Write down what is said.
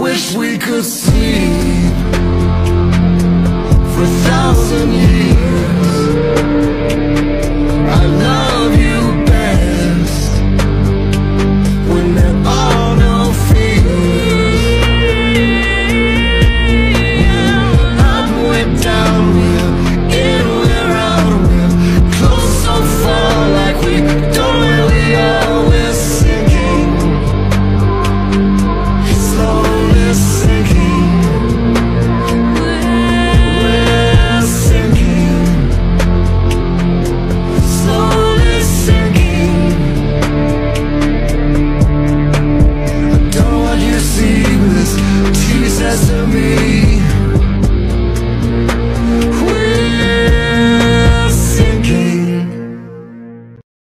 wish we could sleep for a thousand years.